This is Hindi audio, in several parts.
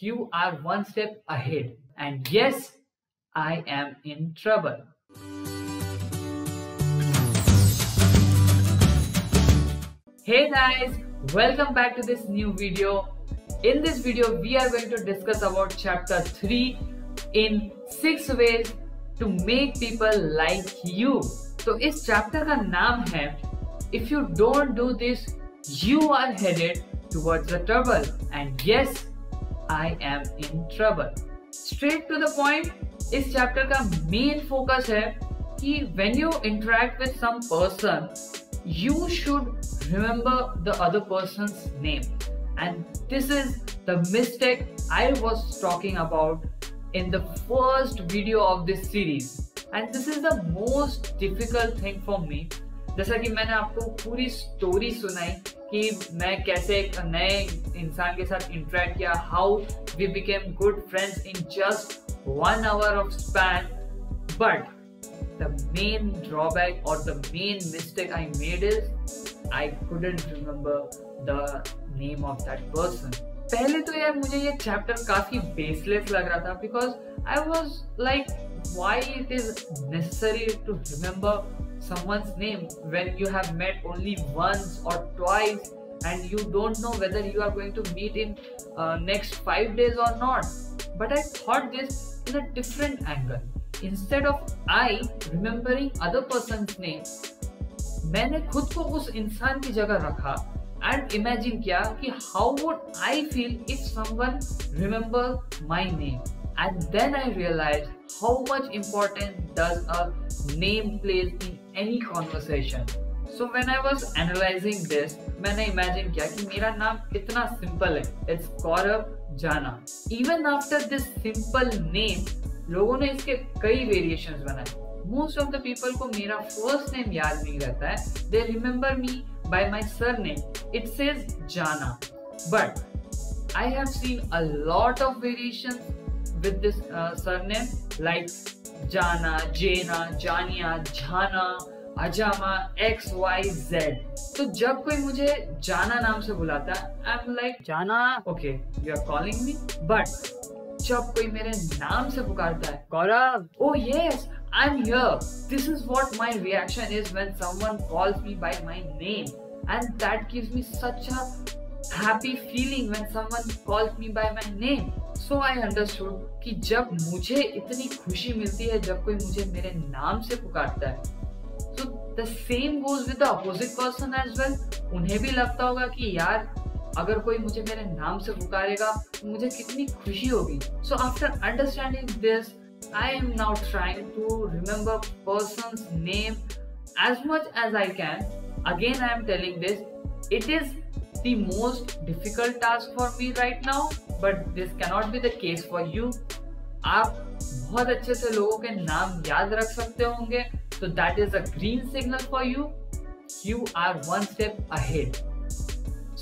you are one step ahead. And yes, I am in trouble. Hey guys, welcome back to this new video. In this video, we are going to discuss about chapter 3 in 6 ways to make people like you. तो इस चैप्टर का नाम है If you don't do this, you are headed towards the trouble. And yes, I am in trouble. Straight to the point, इस चैप्टर का मेन फोकस है कि when you interact with some person, you should remember the other person's name. And this is the mistake I was talking about in the first video of this series. And this is the most difficult thing for me. जैसा कि मैंने आपको पूरी स्टोरी सुनाई कि मैं कैसे एक नए इंसान के साथ इंटरेक्ट किया how we became good friends in just one hour of span but the main drawback or the main mistake I made is I couldn't remember the name of that person पहले तो यार मुझे ये चैप्टर काफ़ी बेसलेस लग रहा था because I was like why it is necessary to remember someone's name when you have met only once or twice and you don't know whether you are going to meet in next five days or not but I thought this in a different angle instead of I remembering other person name मैंने खुद को उस इंसान की जगह रखा एंड इमेजिन किया? कि how would I feel if someone remember my name and then I realise how much important does a name plays in any conversation so when I was analysing this मैंने इमेजिन किया कि मेरा नाम कितना सिंपल है. It's Gaurav Jana even after this simple name लोगों ने इसके कई वेरिएशन बनाए. मोस्ट ऑफ़ द पीपल को मेरा फ़र्स्ट नेम याद नहीं रहता है. They remember me by my surname it says जाना but I have seen a lot of variations with this uh, surname like Jana, Jena, Jania, Jhana, अजामा एक्स वाई जेड तो जब कोई मुझे जाना नाम से बुलाता है I am like Jana okay you are calling me but जब कोई मेरे नाम से पुकारता है Gaurav oh yes am here this is what my reaction is when someone calls me by my name and that gives me such a happy feeling when someone calls me by my name so I understood कि जब मुझे इतनी खुशी मिलती है जब कोई मुझे मेरे नाम से पुकारता है। So the same goes with the opposite person as well उन्हें भी लगता होगा कि यार, अगर कोई मुझे मेरे नाम से पुकारेगा तो मुझे कितनी खुशी होगी। So after understanding this I am now trying to remember person name as much as I can again I am telling this it is the most difficult task for me right now but this cannot be the case for you आप बहुत अच्छे से लोगों के नाम याद रख सकते होंगे तो that is a green signal for you you are one step ahead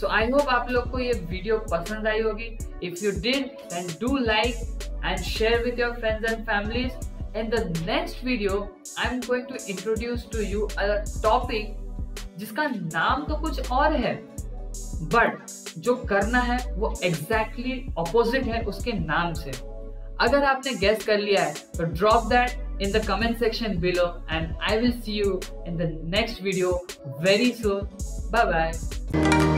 so I hope आप लोग को ये वीडियो पसंद आई होगी. If you did then do like and share with your friends and families in the next video, i'm going to introduce to you a topic जिसका नाम तो कुछ और है बट जो करना है वो एग्जैक्टली exactly ऑपोजिट है उसके नाम से. अगर आपने गेस कर लिया है तो drop that in the comment section below and I will see you in the next video very soon bye bye